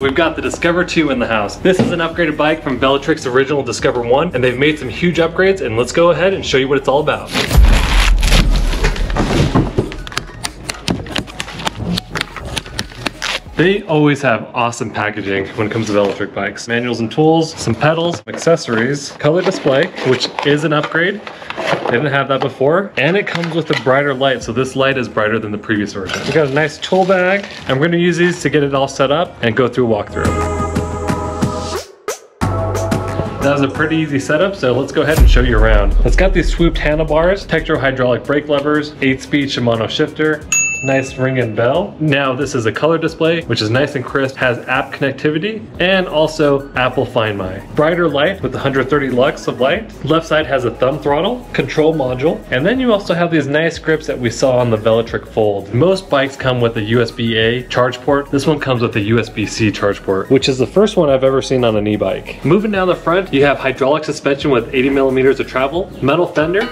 We've got the Discover 2 in the house. This is an upgraded bike from Velotric's original Discover 1, and they've made some huge upgrades, and let's go ahead and show you what it's all about. They always have awesome packaging when it comes to electric bikes. Manuals and tools, some pedals, accessories, color display, which is an upgrade. They didn't have that before. And it comes with a brighter light, so this light is brighter than the previous version. We got a nice tool bag, we're gonna use these to get it all set up and go through a walkthrough. That was a pretty easy setup, so let's go ahead and show you around. It's got these swooped handlebars, Tektro hydraulic brake levers, 8-speed Shimano shifter, nice ring and bell. Now this is a color display, which is nice and crisp, has app connectivity, and also Apple Find My. Brighter light with 130 lux of light. Left side has a thumb throttle, control module, and then you also have these nice grips that we saw on the Velotric Fold. Most bikes come with a USB-A charge port. This one comes with a USB-C charge port, which is the first one I've ever seen on an e-bike. Moving down the front, you have hydraulic suspension with 80 millimeters of travel, metal fender,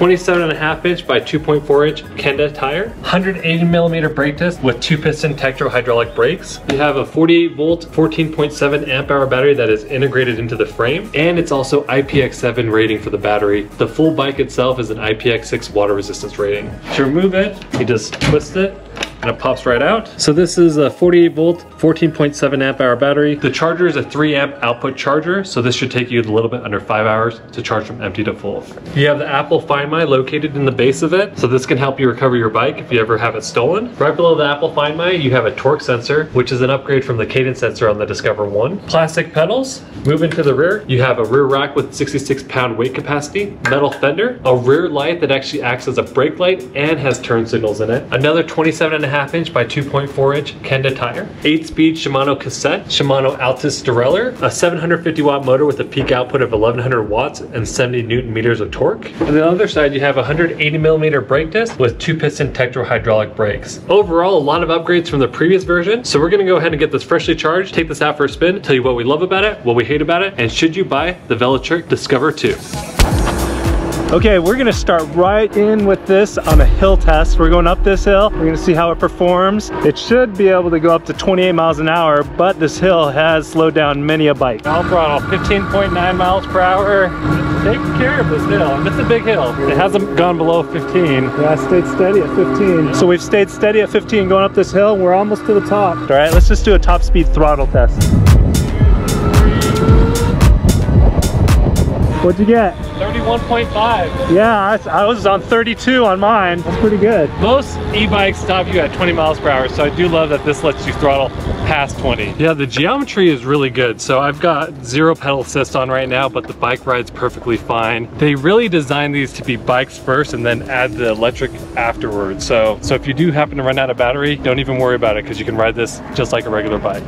27 and a half inch by 2.4 inch Kenda tire, 180 millimeter brake disc with two piston Tektro hydraulic brakes. You have a 48 volt, 14.7 amp hour battery that is integrated into the frame, and it's also IPX7 rating for the battery. The full bike itself is an IPX6 water resistance rating. To remove it, you just twist it and it pops right out. So this is a 48 volt, 14.7 amp hour battery. The charger is a 3 amp output charger, so this should take you a little bit under 5 hours to charge from empty to full. You have the Apple Find My located in the base of it, so this can help you recover your bike if you ever have it stolen. Right below the Apple Find My, you have a torque sensor, which is an upgrade from the cadence sensor on the Discover 1. Plastic pedals. Moving to the rear, you have a rear rack with 66 pound weight capacity, metal fender, a rear light that actually acts as a brake light and has turn signals in it, another 27 and a half inch by 2.4 inch Kenda tire, 8 speed Shimano cassette, Shimano Altus derailleur, a 750 watt motor with a peak output of 1100 watts and 70 newton meters of torque. On the other side, you have 180 millimeter brake disc with two piston Tektro hydraulic brakes. Overall, a lot of upgrades from the previous version. So we're gonna go ahead and get this freshly charged, take this out for a spin, tell you what we love about it, what we hate about it, and should you buy the Velotric Discover 2. Okay, we're gonna start right in with this on a hill test. We're going up this hill. We're gonna see how it performs. It should be able to go up to 28 miles an hour, but this hill has slowed down many a bike. All throttle, 15.9 miles per hour. Taking care of this hill, and it's a big hill. It hasn't gone below 15. Yeah, I stayed steady at 15. So we've stayed steady at 15 going up this hill. We're almost to the top. All right, let's just do a top speed throttle test. What'd you get? 31.5. Yeah, I, I, was on 32 on mine. That's pretty good. Most e-bikes stop you at 20 miles per hour, so I do love that this lets you throttle past 20. Yeah, the geometry is really good. So I've got zero pedal assist on right now, but the bike rides perfectly fine. They really designed these to be bikes first and then add the electric afterwards. So, so if you do happen to run out of battery, don't even worry about it because you can ride this just like a regular bike.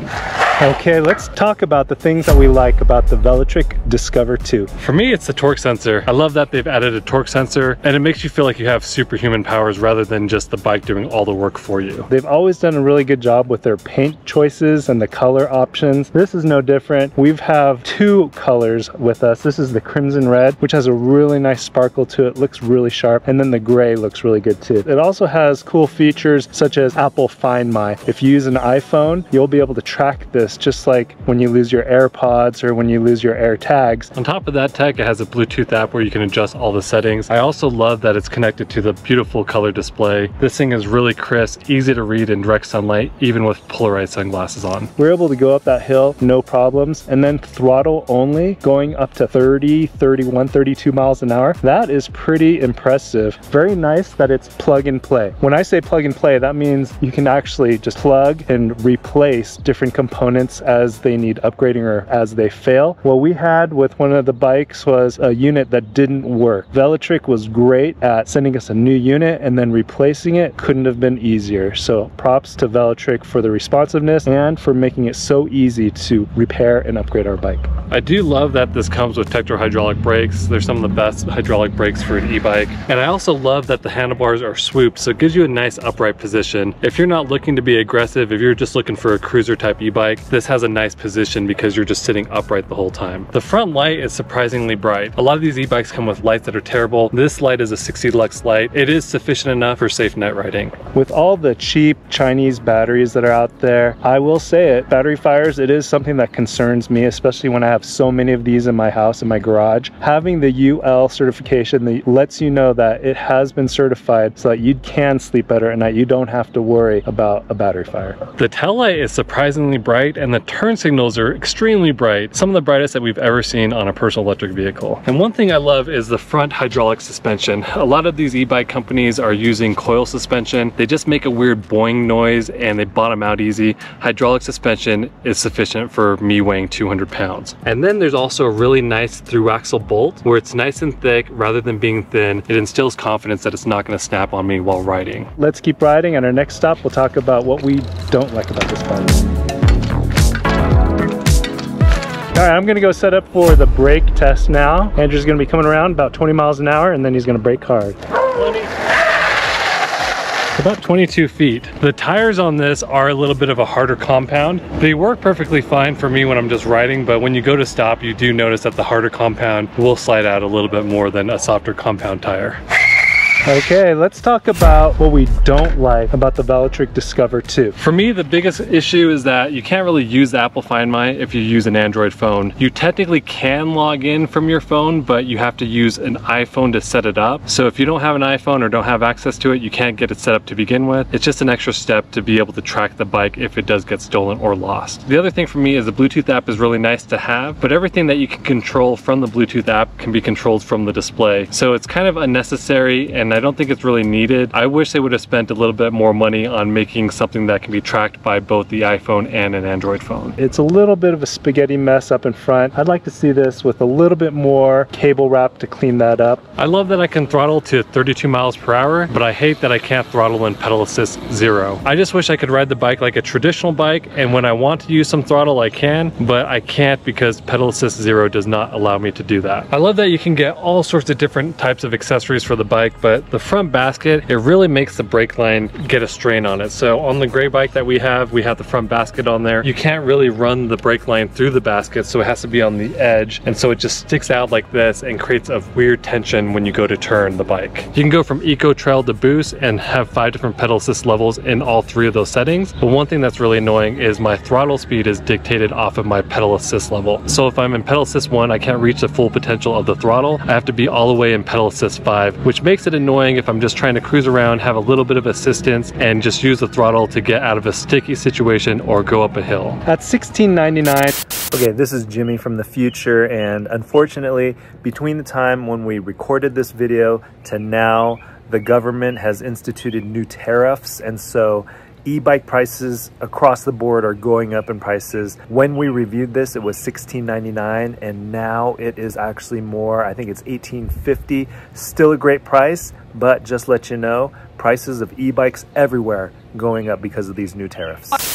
Okay, let's talk about the things that we like about the Velotric Discover 2. For me, it's the torque sensor. I love that they've added a torque sensor and it makes you feel like you have superhuman powers rather than just the bike doing all the work for you. They've always done a really good job with their paint choices and the color options. This is no different. We have two colors with us. This is the crimson red, which has a really nice sparkle to it, looks really sharp, and then the gray looks really good too. It also has cool features such as Apple Find My. If you use an iPhone, you'll be able to track this just like when you lose your AirPods or when you lose your AirTags. On top of that tech, it has a Bluetooth app where you can adjust all the settings. I also love that it's connected to the beautiful color display. This thing is really crisp, easy to read in direct sunlight, even with polarized sunglasses on. We're able to go up that hill, no problems, and then throttle only, going up to 30, 31, 32 miles an hour. That is pretty impressive. Very nice that it's plug and play. When I say plug and play, that means you can actually just plug and replace different components as they need upgrading or as they fail. What we had with one of the bikes was a unit that didn't work. Velotric was great at sending us a new unit and then replacing it couldn't have been easier. So props to Velotric for the responsiveness and for making it so easy to repair and upgrade our bike. I do love that this comes with Tektro hydraulic brakes. They're some of the best hydraulic brakes for an e-bike. And I also love that the handlebars are swooped, so it gives you a nice upright position. If you're not looking to be aggressive, if you're just looking for a cruiser type e-bike, this has a nice position because you're just sitting upright the whole time. The front light is surprisingly bright. A lot of these e-bikes come with lights that are terrible. This light is a 60 lux light. It is sufficient enough for safe night riding. With all the cheap Chinese batteries that are out there, I will say it, battery fires, it is something that concerns me, especially when I have so many of these in my house, in my garage. Having the UL certification that lets you know that it has been certified so that you can sleep better at night. You don't have to worry about a battery fire. The tail light is surprisingly bright and the turn signals are extremely bright, some of the brightest that we've ever seen on a personal electric vehicle. And one thing I love is the front hydraulic suspension. A lot of these e-bike companies are using coil suspension. They just make a weird boing noise and they bottom out easy. Hydraulic suspension is sufficient for me weighing 200 pounds. And then there's also a really nice through axle bolt where it's nice and thick rather than being thin. It instills confidence that it's not gonna snap on me while riding. Let's keep riding. and our next stop, we'll talk about what we don't like about this bike. All right, I'm gonna go set up for the brake test now. Andrew's gonna be coming around about 20 miles an hour and then he's gonna brake hard. 20. About 22 feet. The tires on this are a little bit of a harder compound. They work perfectly fine for me when I'm just riding, but when you go to stop, you do notice that the harder compound will slide out a little bit more than a softer compound tire. Okay, let's talk about what we don't like about the Velotric Discover 2. For me, the biggest issue is that you can't really use Apple Find My if you use an Android phone. You technically can log in from your phone, but you have to use an iPhone to set it up. So if you don't have an iPhone or don't have access to it, you can't get it set up to begin with. It's just an extra step to be able to track the bike if it does get stolen or lost. The other thing for me is the Bluetooth app is really nice to have, but everything that you can control from the Bluetooth app can be controlled from the display. So it's kind of unnecessary and I don't think it's really needed. I wish they would have spent a little bit more money on making something that can be tracked by both the iPhone and an Android phone. It's a little bit of a spaghetti mess up in front. I'd like to see this with a little bit more cable wrap to clean that up. I love that I can throttle to 32 miles per hour, but I hate that I can't throttle in pedal assist zero. I just wish I could ride the bike like a traditional bike, and when I want to use some throttle, I can, but I can't because pedal assist zero does not allow me to do that. I love that you can get all sorts of different types of accessories for the bike, but the front basket, it really makes the brake line get a strain on it. So on the gray bike that we have, we have the front basket on there. You can't really run the brake line through the basket, so it has to be on the edge. And so it just sticks out like this and creates a weird tension when you go to turn the bike. You can go from Eco Trail to Boost and have five different pedal assist levels in all three of those settings. But one thing that's really annoying is my throttle speed is dictated off of my pedal assist level. So if I'm in pedal assist one, I can't reach the full potential of the throttle. I have to be all the way in pedal assist five, which makes it annoying if I'm just trying to cruise around, have a little bit of assistance, and just use the throttle to get out of a sticky situation or go up a hill. At $16.99. Okay, this is Jimmy from the future, and unfortunately, between the time when we recorded this video to now, the government has instituted new tariffs, and so e-bike prices across the board are going up in prices. When we reviewed this, it was $16.99 and now it is actually more. I think it's $18.50. Still a great price, but just let you know, prices of e-bikes everywhere going up because of these new tariffs.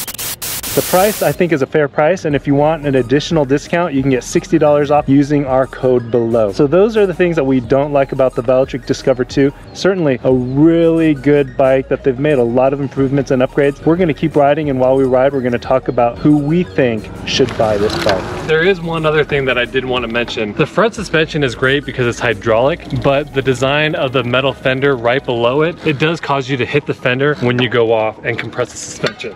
The price I think is a fair price and if you want an additional discount you can get $60 off using our code below. So those are the things that we don't like about the Velotric Discover 2. Certainly a really good bike that they've made a lot of improvements and upgrades. We're going to keep riding and while we ride we're going to talk about who we think should buy this bike. There is one other thing that I did want to mention. The front suspension is great because it's hydraulic but the design of the metal fender right below it, it does cause you to hit the fender when you go off and compress the suspension.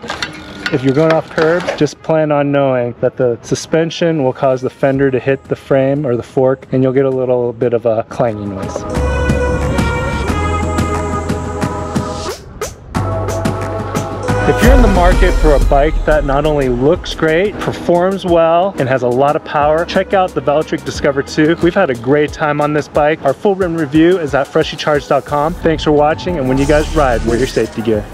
If you're going off curb, just plan on knowing that the suspension will cause the fender to hit the frame or the fork and you'll get a little bit of a clanging noise. If you're in the market for a bike that not only looks great, performs well, and has a lot of power, check out the Velotric Discover 2. We've had a great time on this bike. Our full rim review is at freshlycharged.com. Thanks for watching, and when you guys ride, wear your safety gear.